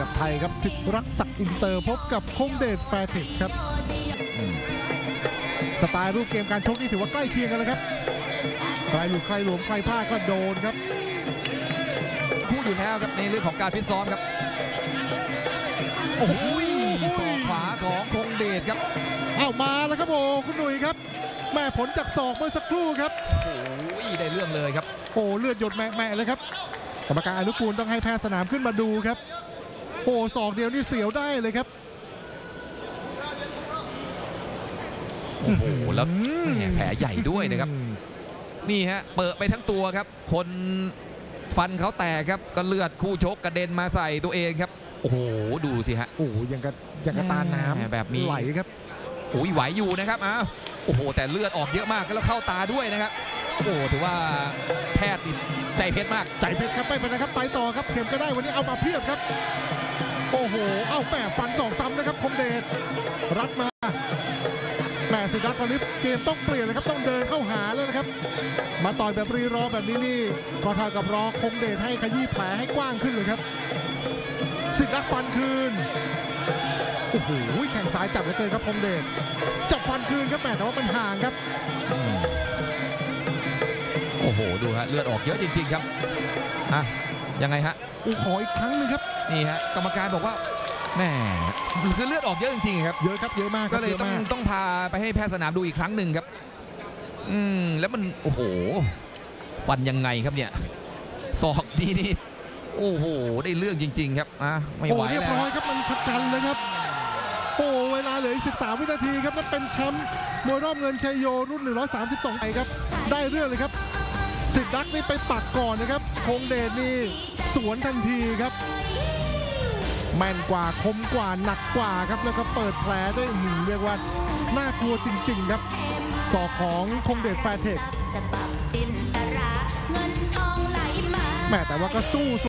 กับไทยครับสิทธิ์รักศักดิ์อินเตอร์พบกับคงเดช Fairtex ครับอืมสไตล์รูปเกมการชกนี่ถือว่าใกล้เคียงกันเลยครับใครหลุดใครหลวมใครพลาดก็โดนครับพูดอยู่แล้วครับในเรื่องของการฟิตซ้อมครับโอ้โหศอกขวาของคงเดชครับเอามาแล้วครับโอ้คุณหนุ่ยครับ แม่ผลจากศอกเมื่อสักครู่ครับโอ้ยได้เรื่องเลยครับโอ้เลือดหยดแม่ๆเลยครับกรรมการอนุกูลต้องให้แพทย์สนามขึ้นมาดูครับ โอ้ศอกเดียวนี่เสียวได้เลยครับโอ้โหแล้วอืมแหมแผลใหญ่ด้วยนะครับ นี่ฮะ เปิดไปทั้งตัวครับ คนฟันเขาแตกครับก็เลือดคู่ชกกระเด็นมาใส่ตัวเองครับ โอ้โห ดูสิฮะ โอ้ยังกระยังกระตาน้แหมแบบนี้ำไหลครับโอ้ยไหวอยู่นะครับอ้าวโอ้โห แต่เลือดออกเยอะมากแล้วเข้าตาด้วยนะครับ โอ้โหถือว่าแพทย์นี่ใจ เพชรมาก ใจเพชรครับไม่เป็นไรครับไปต่อครับเข็มก็ได้วันนี้เอามาเพียบครับ โอ้โห เอาแปะฟันสองซ้ำนะครับคมเดชรัดมาแม่สิรัตน์ตอนนี้เกมต้องเปลี่ยนเลยครับต้องเดินเข้าหาแล้วนะครับ มาต่อยแบบรีรอแบบนี้นี่ก็เท่ากับรอคงเดชให้ขยี้แผลให้กว้างขึ้นเลยครับ สิรักฟันคืนโอ้โหแข่งซ้ายจับเหลือเกินครับคงเดชจับฟันคืนครับแม่แต่ว่ามันห่างครับ โอ้โหดูฮะเลือดออกเยอะจริง ๆ ครับอะยังไงฮะอูขออีกครั้งหนึงครับนี่ฮะกรรมการบอกว่าแหมคือเลือดออกเยอะจริงๆครับเยอะครับเยอะมากคก็รับเลยเยอะต้องมากต้องพาไปให้แพทย์สนามดูอีกครั้งหนึ่งครับ อืมแล้วมันโอ้โห ฟันยังไงครับเนี่ยศอกดีนี่โอ้โหได้เรื่องจริง ๆ ครับอะไม่โอ้ไหวเรียบแล้วร้อยครับมันชัดกันเลยครับโอ้เวลาเหลืออีก13 วินาทีครับนั่นเป็นแชมป์มวยรอบเงินชัยโยรุ่น 132ไปครับ ได้เรื่องเลยครับ สิทธิ์ดักนี่ไปปักก่อนนะครับ คงเดชนี่สวนทันทีครับ แม่นกว่าคมกว่าหนักกว่าครับ แล้วก็เปิดแผลได้หืมเรียกว่าน่ากลัวจริง ๆ ครับศอกของคงเดชแฟร์เทคแม่แต่ว่าก็สู้